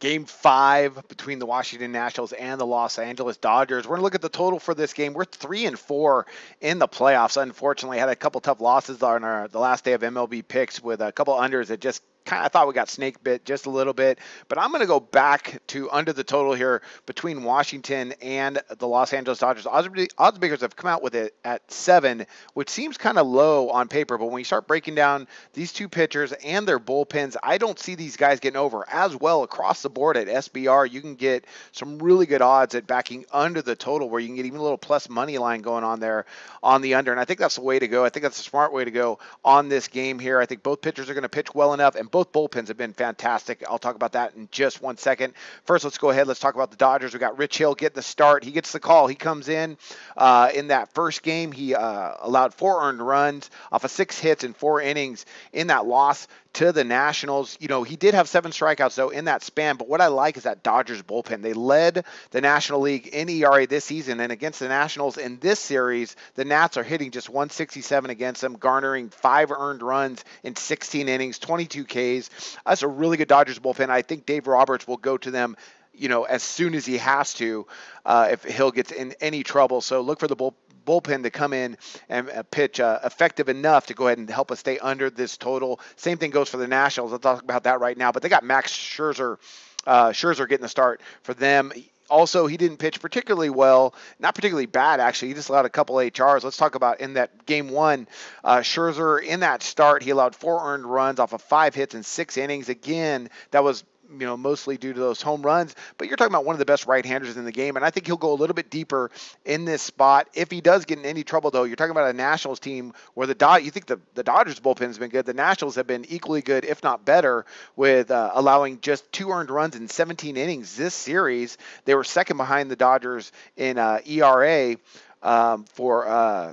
game five between the Washington Nationals and the Los Angeles Dodgers. We're going to look at the total for this game. We're three and four in the playoffs. Unfortunately, had a couple tough losses on our the last day of MLB picks with a couple unders that just kind of thought we got snake bit just a little bit, but I'm going to go back to under the total here between Washington and the Los Angeles Dodgers. Odds, odds makers have come out with it at seven, which seems kind of low on paper, but when you start breaking down these two pitchers and their bullpens, I don't see these guys getting over as well across the board at SBR. You can get some really good odds at backing under the total, where you can get even a little plus money line going on there on the under, and I think that's the way to go. I think that's a smart way to go on this game here. I think both pitchers are going to pitch well enough, and both bullpens have been fantastic. I'll talk about that in just one second. First, let's go ahead. Let's talk about the Dodgers. We got Rich Hill getting the start. He gets the call. He comes in uh, in that first game. He uh, allowed four earned runs off of six hits in four innings in that loss to the Nationals. You know, he did have seven strikeouts though in that span, but what I like is that Dodgers bullpen. They led the National League in ERA this season, and against the Nationals in this series, the Nats are hitting just 167 against them, garnering five earned runs in 16 innings, 22 Ks. That's a really good Dodgers bullpen. I think Dave Roberts will go to them you know, as soon as he has to, uh, if Hill gets in any trouble. So look for the bull, bullpen to come in and uh, pitch uh, effective enough to go ahead and help us stay under this total. Same thing goes for the Nationals. I'll talk about that right now. But they got Max Scherzer. Uh, Scherzer getting the start for them. Also, he didn't pitch particularly well, not particularly bad actually. He just allowed a couple HRs. Let's talk about in that game one, uh, Scherzer in that start he allowed four earned runs off of five hits in six innings. Again, that was you know, mostly due to those home runs. But you're talking about one of the best right-handers in the game, and I think he'll go a little bit deeper in this spot. If he does get in any trouble, though, you're talking about a Nationals team where the Dod- you think the the Dodgers bullpen has been good. The Nationals have been equally good, if not better, with uh, allowing just two earned runs in 17 innings this series. They were second behind the Dodgers in uh, ERA um, for. Uh,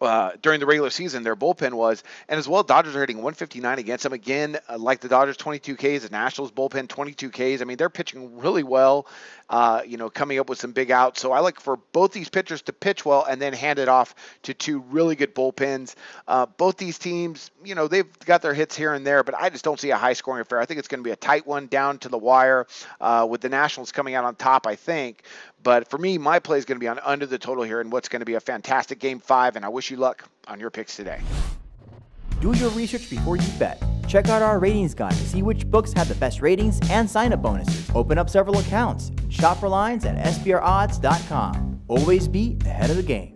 uh, during the regular season, their bullpen was, and as well, Dodgers are hitting 159 against them again. Uh, like the Dodgers, 22 Ks, the Nationals bullpen 22 Ks. I mean, they're pitching really well. Uh, you know, coming up with some big outs. So I like for both these pitchers to pitch well and then hand it off to two really good bullpens. Uh, both these teams, you know, they've got their hits here and there, but I just don't see a high scoring affair. I think it's going to be a tight one down to the wire, uh, with the Nationals coming out on top. I think. But for me, my play is going to be on under the total here and what's going to be a fantastic game five. And I wish you luck on your picks today. Do your research before you bet. Check out our ratings guide to see which books have the best ratings and sign up bonuses. Open up several accounts. and Shop for lines at SBRodds.com. Always be ahead of the game.